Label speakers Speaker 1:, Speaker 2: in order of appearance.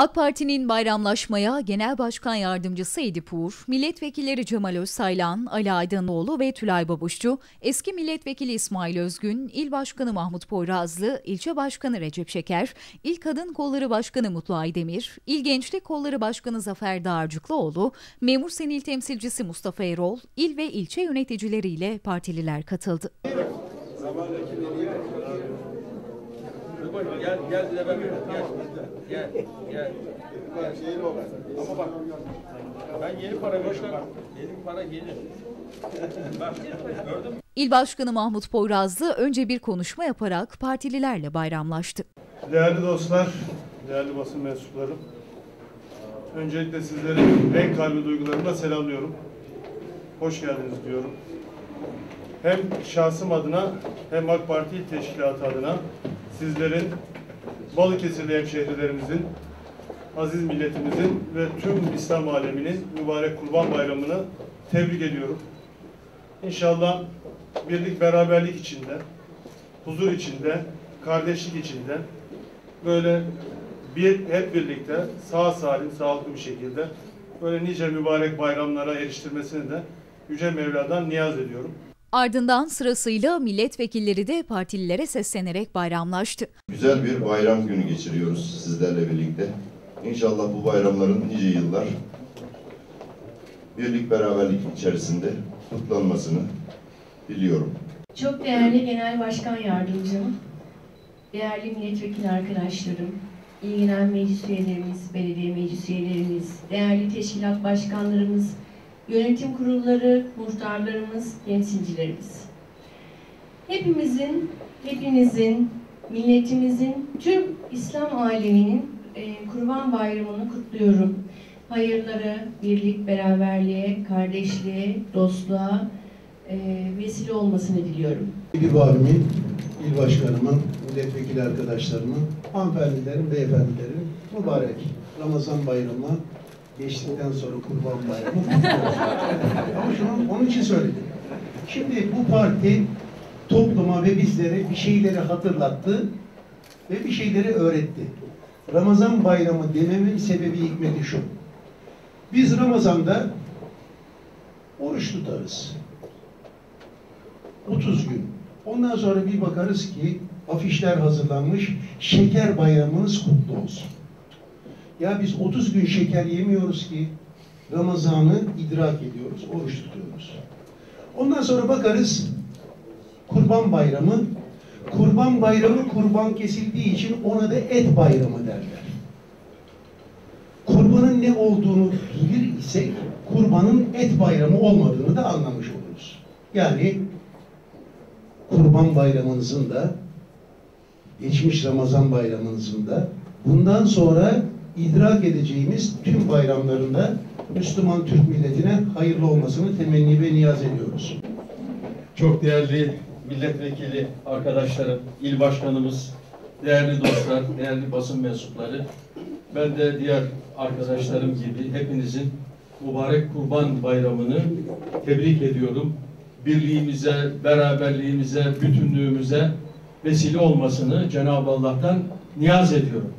Speaker 1: AK Parti'nin bayramlaşmaya Genel Başkan Yardımcısı Edip Uğur, milletvekilleri Cemal Özsaylan, Ali Aydanoğlu ve Tülay Babuşçu, eski milletvekili İsmail Özgün, İl Başkanı Mahmut Poyrazlı, İlçe Başkanı Recep Şeker, İl Kadın Kolları Başkanı Mutlu Aydemir, İl Gençlik Kolları Başkanı Zafer Dağarcıklıoğlu, Memur Senil Temsilcisi Mustafa Erol, il ve ilçe yöneticileriyle partililer katıldı.
Speaker 2: Gel gel de ben gel gel gel. gel. Ama bak ben yeni para veriyorum. Yeni para gelir. Bak gördün mü?
Speaker 1: İl Başkanı Mahmut Poyrazlı önce bir konuşma yaparak partililerle bayramlaştı.
Speaker 3: Değerli dostlar, değerli basın mensupları. Öncelikle sizleri en kalbi duygularımla selamlıyorum. Hoş geldiniz diyorum. Hem şahsım adına hem AK Parti İl Teşkilatı adına sizlerin Balıkesirli hemşehrilerimizin, aziz milletimizin ve tüm İslam aleminin mübarek Kurban Bayramı'nı tebrik ediyorum. İnşallah birlik beraberlik içinde, huzur içinde, kardeşlik içinde böyle bir hep birlikte sağ salim, sağlıklı bir şekilde böyle nice mübarek bayramlara eriştirmesini de Yüce Mevla'dan niyaz ediyorum.
Speaker 1: Ardından sırasıyla milletvekilleri de partililere seslenerek bayramlaştı.
Speaker 4: Güzel bir bayram günü geçiriyoruz sizlerle birlikte. İnşallah bu bayramların nice yıllar birlik beraberlik içerisinde kutlanmasını diliyorum.
Speaker 5: Çok değerli Genel Başkan Yardımcım, değerli milletvekili arkadaşlarım, il genel meclis üyelerimiz, belediye meclis üyelerimiz, değerli teşkilat başkanlarımız, yönetim kurulları, muhtarlarımız, temsilcilerimiz. Hepimizin, hepinizin, milletimizin, tüm İslam aleminin e, Kurban Bayramı'nı kutluyorum. Hayırlara, birlik, beraberliğe, kardeşliğe, dostluğa e, vesile olmasını diliyorum.
Speaker 6: İl Valimin, il başkanımın, milletvekili arkadaşlarımın, hanımefendilerin, beyefendilerin mübarek Ramazan bayramı geçtikten sonra kurban bayramı. Ama şunu onun için söyledim. Şimdi bu parti topluma ve bizlere bir şeyleri hatırlattı ve bir şeyleri öğretti. Ramazan bayramı dememin sebebi hikmeti şu. Biz Ramazan'da oruç tutarız. 30 gün. Ondan sonra bir bakarız ki afişler hazırlanmış. Şeker bayramınız kutlu olsun. Ya biz 30 gün şeker yemiyoruz ki Ramazan'ı idrak ediyoruz, oruç tutuyoruz. Ondan sonra bakarız Kurban Bayramı. Kurban Bayramı kurban kesildiği için ona da et bayramı derler. Kurbanın ne olduğunu bilir isek kurbanın et bayramı olmadığını da anlamış oluruz. Yani Kurban Bayramınızın da geçmiş Ramazan Bayramınızın da bundan sonra idrak edeceğimiz tüm bayramlarında Müslüman Türk milletine hayırlı olmasını temenni ve niyaz ediyoruz.
Speaker 2: Çok değerli milletvekili arkadaşlarım, il başkanımız, değerli dostlar, değerli basın mensupları. Ben de diğer arkadaşlarım gibi hepinizin mübarek Kurban Bayramı'nı tebrik ediyorum. Birliğimize, beraberliğimize, bütünlüğümüze vesile olmasını Cenab-ı Allah'tan niyaz ediyorum.